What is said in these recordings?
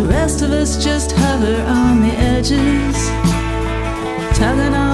The rest of us just hover on the edges, tugging on.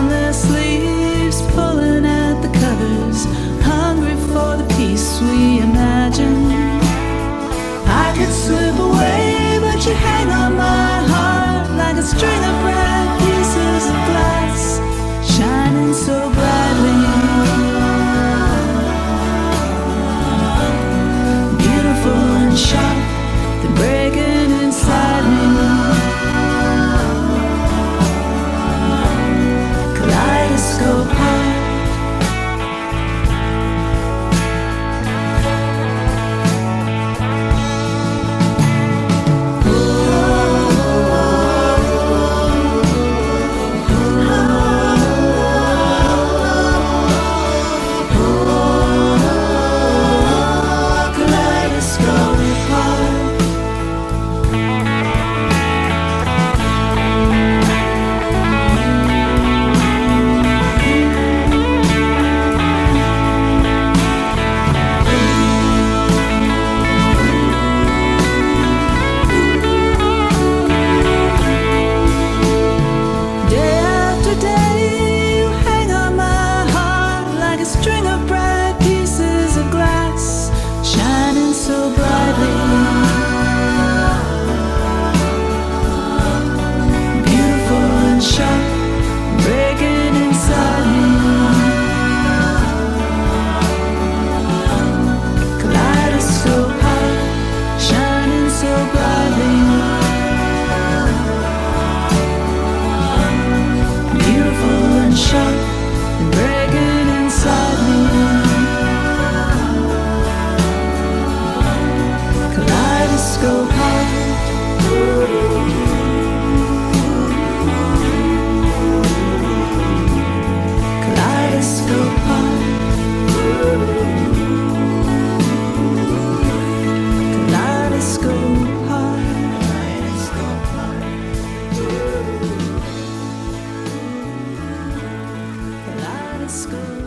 school.